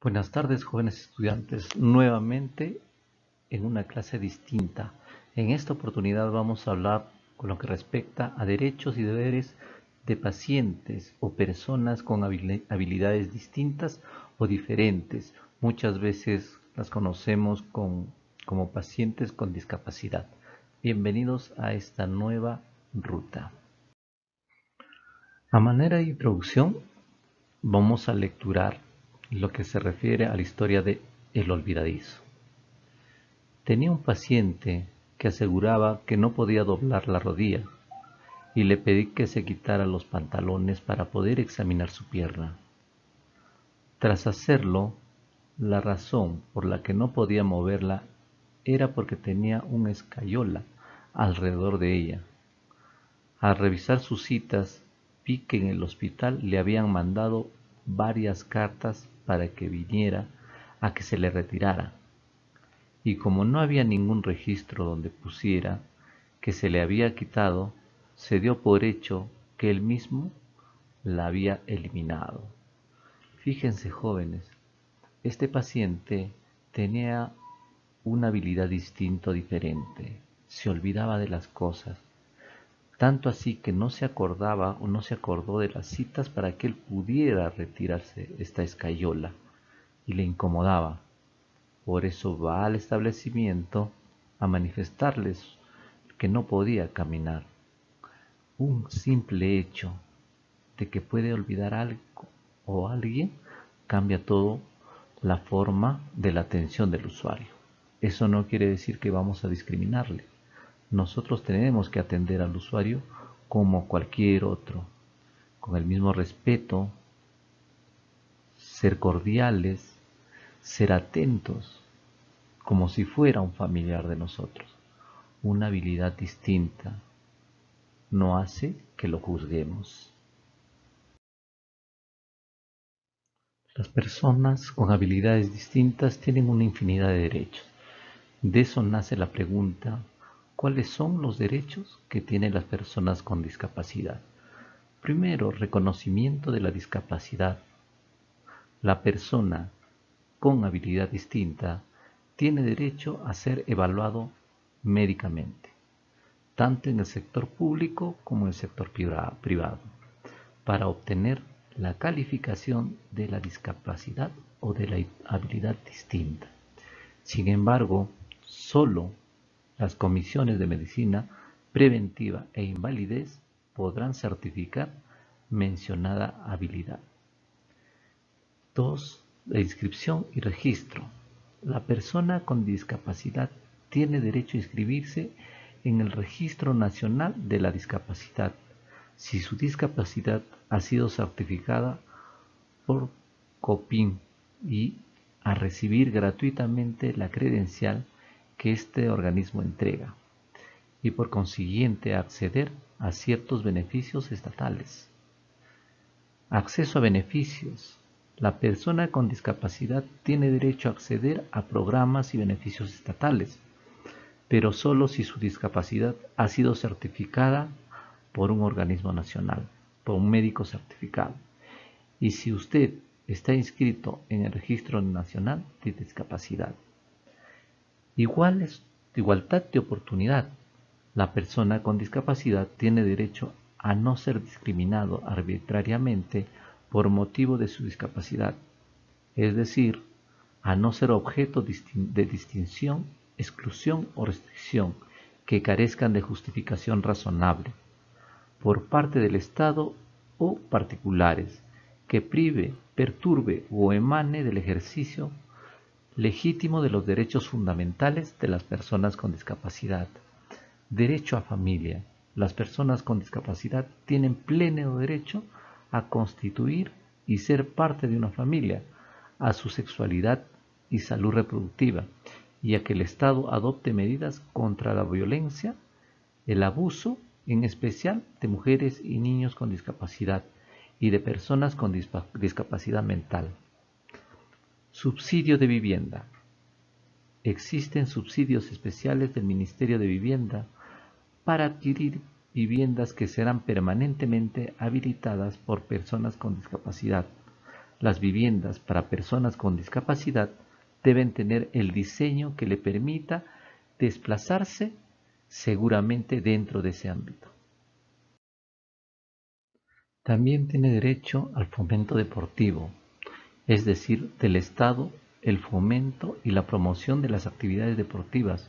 Buenas tardes, jóvenes estudiantes. Nuevamente en una clase distinta. En esta oportunidad vamos a hablar con lo que respecta a derechos y deberes de pacientes o personas con habilidades distintas o diferentes. Muchas veces las conocemos como pacientes con discapacidad. Bienvenidos a esta nueva ruta. A manera de introducción, vamos a lecturar lo que se refiere a la historia de El Olvidadizo. Tenía un paciente que aseguraba que no podía doblar la rodilla y le pedí que se quitara los pantalones para poder examinar su pierna. Tras hacerlo, la razón por la que no podía moverla era porque tenía una escayola alrededor de ella. Al revisar sus citas, vi que en el hospital le habían mandado varias cartas para que viniera a que se le retirara. Y como no había ningún registro donde pusiera que se le había quitado, se dio por hecho que él mismo la había eliminado. Fíjense jóvenes, este paciente tenía una habilidad distinta diferente, se olvidaba de las cosas, tanto así que no se acordaba o no se acordó de las citas para que él pudiera retirarse esta escayola y le incomodaba. Por eso va al establecimiento a manifestarles que no podía caminar. Un simple hecho de que puede olvidar algo o alguien cambia todo la forma de la atención del usuario. Eso no quiere decir que vamos a discriminarle nosotros tenemos que atender al usuario como cualquier otro, con el mismo respeto, ser cordiales, ser atentos, como si fuera un familiar de nosotros. Una habilidad distinta no hace que lo juzguemos. Las personas con habilidades distintas tienen una infinidad de derechos. De eso nace la pregunta ¿Cuáles son los derechos que tienen las personas con discapacidad? Primero, reconocimiento de la discapacidad. La persona con habilidad distinta tiene derecho a ser evaluado médicamente, tanto en el sector público como en el sector privado, para obtener la calificación de la discapacidad o de la habilidad distinta. Sin embargo, solo las comisiones de medicina preventiva e invalidez podrán certificar mencionada habilidad. 2. La inscripción y registro. La persona con discapacidad tiene derecho a inscribirse en el Registro Nacional de la Discapacidad si su discapacidad ha sido certificada por COPIN y a recibir gratuitamente la credencial que este organismo entrega y por consiguiente acceder a ciertos beneficios estatales. Acceso a beneficios. La persona con discapacidad tiene derecho a acceder a programas y beneficios estatales, pero solo si su discapacidad ha sido certificada por un organismo nacional, por un médico certificado. Y si usted está inscrito en el Registro Nacional de Discapacidad. Igualdad de oportunidad. La persona con discapacidad tiene derecho a no ser discriminado arbitrariamente por motivo de su discapacidad, es decir, a no ser objeto de distinción, exclusión o restricción que carezcan de justificación razonable por parte del Estado o particulares que prive, perturbe o emane del ejercicio legítimo de los derechos fundamentales de las personas con discapacidad. Derecho a familia. Las personas con discapacidad tienen pleno derecho a constituir y ser parte de una familia, a su sexualidad y salud reproductiva, y a que el Estado adopte medidas contra la violencia, el abuso, en especial de mujeres y niños con discapacidad y de personas con discapacidad mental. Subsidio de vivienda. Existen subsidios especiales del Ministerio de Vivienda para adquirir viviendas que serán permanentemente habilitadas por personas con discapacidad. las viviendas para personas con discapacidad deben tener el diseño que le permita desplazarse seguramente dentro de ese ámbito. También tiene derecho al fomento deportivo, es decir, del Estado el fomento y la promoción de las actividades deportivas,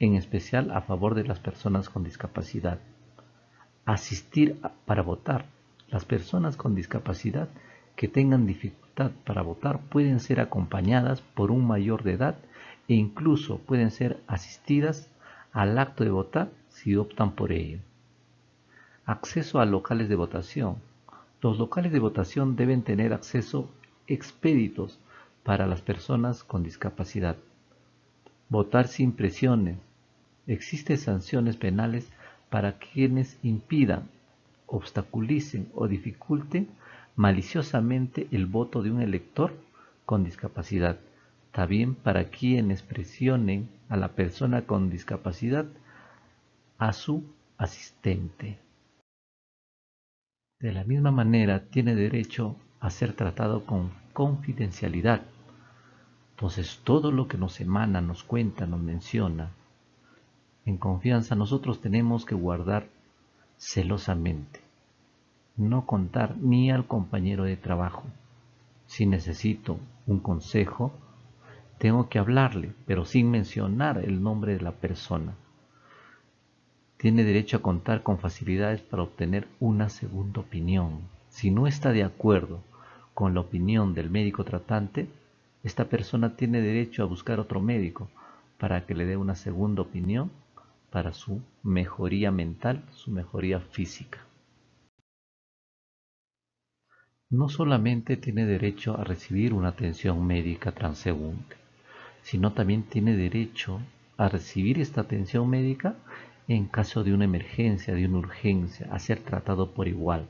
en especial a favor de las personas con discapacidad. Asistir para votar. Las personas con discapacidad que tengan dificultad para votar pueden ser acompañadas por un mayor de edad e incluso pueden ser asistidas al acto de votar si optan por ello. Acceso a locales de votación. Los locales de votación deben tener acceso expeditos para las personas con discapacidad. Votar sin presiones. Existen sanciones penales para quienes impidan, obstaculicen o dificulten maliciosamente el voto de un elector con discapacidad. También para quienes presionen a la persona con discapacidad a su asistente. De la misma manera, tiene derecho a ser tratado con confidencialidad. Entonces, todo lo que nos emana, nos cuenta, nos menciona, en confianza nosotros tenemos que guardar celosamente. No contar ni al compañero de trabajo. Si necesito un consejo, tengo que hablarle, pero sin mencionar el nombre de la persona. Tiene derecho a contar con facilidades para obtener una segunda opinión. Si no está de acuerdo con la opinión del médico tratante, esta persona tiene derecho a buscar otro médico para que le dé una segunda opinión para su mejoría mental, su mejoría física. No solamente tiene derecho a recibir una atención médica transeúnte, sino también tiene derecho a recibir esta atención médica en caso de una emergencia, de una urgencia, a ser tratado por igual,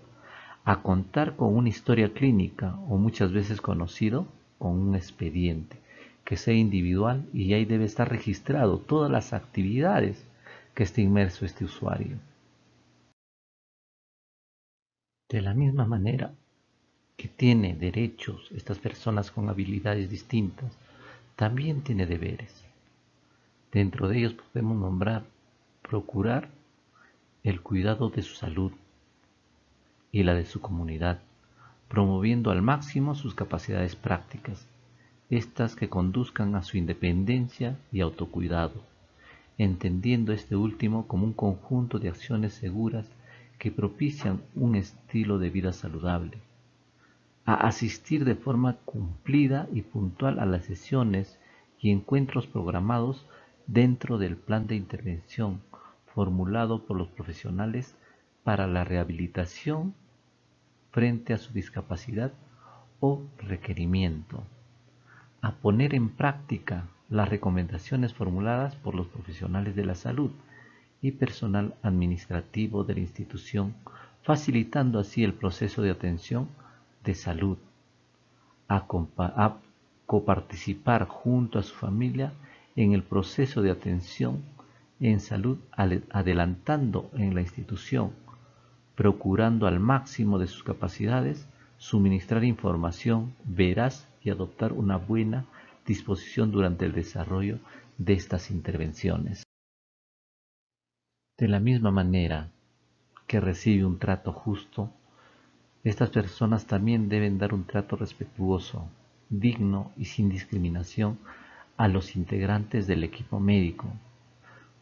a contar con una historia clínica o muchas veces conocido con un expediente que sea individual y ahí debe estar registrado todas las actividades que esté inmerso este usuario. De la misma manera que tiene derechos estas personas con habilidades distintas, también tiene deberes. Dentro de ellos podemos nombrar procurar el cuidado de su salud y la de su comunidad, promoviendo al máximo sus capacidades prácticas, estas que conduzcan a su independencia y autocuidado entendiendo este último como un conjunto de acciones seguras que propician un estilo de vida saludable, a asistir de forma cumplida y puntual a las sesiones y encuentros programados dentro del plan de intervención formulado por los profesionales para la rehabilitación frente a su discapacidad o requerimiento, a poner en práctica las recomendaciones formuladas por los profesionales de la salud y personal administrativo de la institución, facilitando así el proceso de atención de salud, a, coparticipar junto a su familia en el proceso de atención en salud, adelantando en la institución, procurando al máximo de sus capacidades suministrar información veraz y adoptar una buena disposición durante el desarrollo de estas intervenciones. De la misma manera que recibe un trato justo, estas personas también deben dar un trato respetuoso, digno y sin discriminación a los integrantes del equipo médico,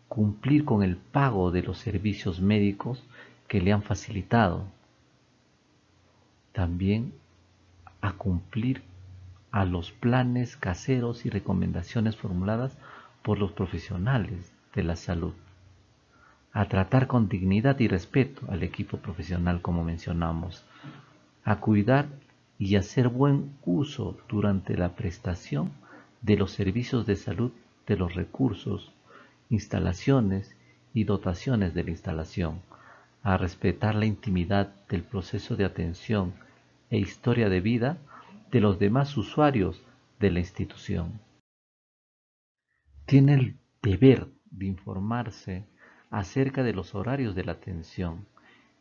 cumplir con el pago de los servicios médicos que le han facilitado, también a cumplir a los planes caseros y recomendaciones formuladas por los profesionales de la salud, a tratar con dignidad y respeto al equipo profesional como mencionamos, a cuidar y hacer buen uso durante la prestación de los servicios de salud de los recursos, instalaciones y dotaciones de la instalación, a respetar la intimidad del proceso de atención e historia de vida de los demás usuarios de la institución. Tiene el deber de informarse acerca de los horarios de la atención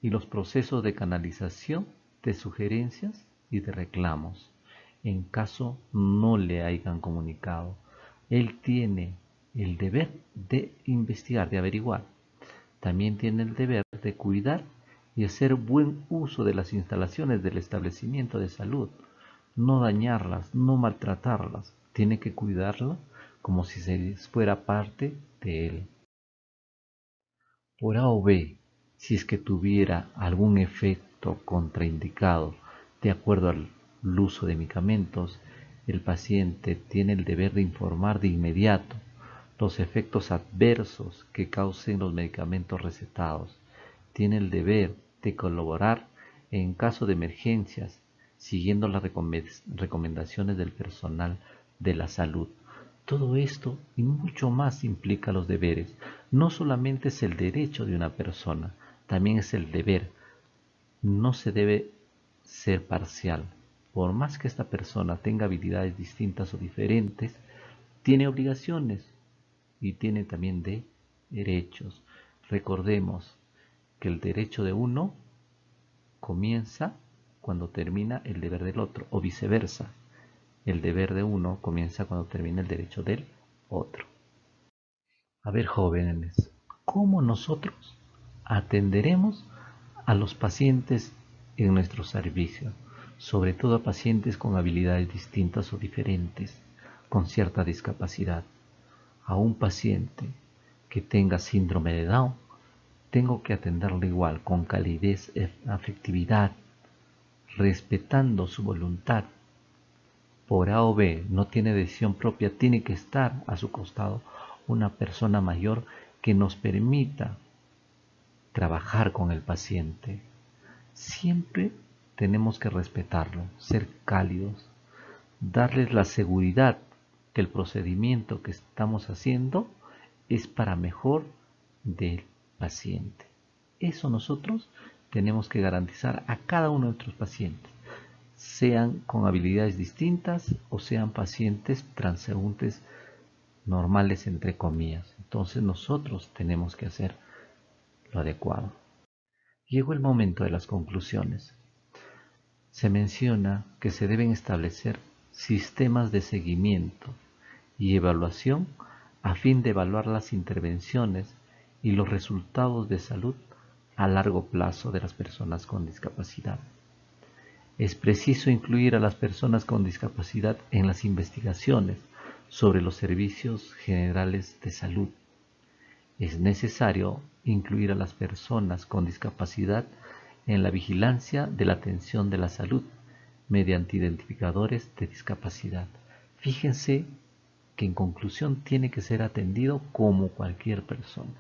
y los procesos de canalización de sugerencias y de reclamos, en caso no le hayan comunicado. Él tiene el deber de investigar, de averiguar. También tiene el deber de cuidar y hacer buen uso de las instalaciones del establecimiento de salud. No dañarlas, no maltratarlas. Tiene que cuidarlas como si se fuera parte de él. Por A o B, si es que tuviera algún efecto contraindicado de acuerdo al uso de medicamentos, el paciente tiene el deber de informar de inmediato los efectos adversos que causen los medicamentos recetados. Tiene el deber de colaborar en caso de emergencias, siguiendo las recomendaciones del personal de la salud. Todo esto y mucho más implica los deberes. No solamente es el derecho de una persona, también es el deber. No se debe ser parcial. Por más que esta persona tenga habilidades distintas o diferentes, tiene obligaciones y tiene también de derechos. Recordemos que el derecho de uno comienza cuando termina el deber del otro o viceversa. El deber de uno comienza cuando termina el derecho del otro. A ver jóvenes, ¿cómo nosotros atenderemos a los pacientes en nuestro servicio? Sobre todo a pacientes con habilidades distintas o diferentes, con cierta discapacidad a un paciente que tenga síndrome de Down, tengo que atenderlo igual, con calidez, e afectividad, respetando su voluntad. Por A o B no tiene decisión propia, tiene que estar a su costado una persona mayor que nos permita trabajar con el paciente. Siempre tenemos que respetarlo, ser cálidos, darles la seguridad el procedimiento que estamos haciendo es para mejor del paciente. Eso nosotros tenemos que garantizar a cada uno de nuestros pacientes, sean con habilidades distintas o sean pacientes transeúntes normales entre comillas. Entonces nosotros tenemos que hacer lo adecuado. Llegó el momento de las conclusiones. Se menciona que se deben establecer sistemas de seguimiento y evaluación a fin de evaluar las intervenciones y los resultados de salud a largo plazo de las personas con discapacidad. Es preciso incluir a las personas con discapacidad en las investigaciones sobre los servicios generales de salud. Es necesario incluir a las personas con discapacidad en la vigilancia de la atención de la salud mediante identificadores de discapacidad. Fíjense que en conclusión tiene que ser atendido como cualquier persona.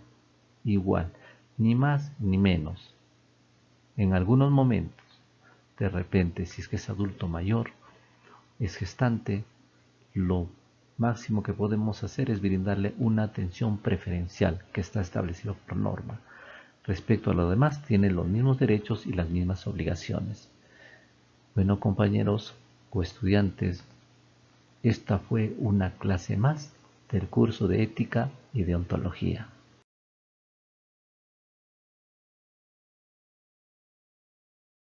Igual, ni más ni menos. En algunos momentos, de repente, si es que es adulto mayor, es gestante, lo máximo que podemos hacer es brindarle una atención preferencial que está establecido por norma. Respecto a lo demás, tiene los mismos derechos y las mismas obligaciones. Bueno, compañeros o estudiantes, esta fue una clase más del curso de ética y deontología.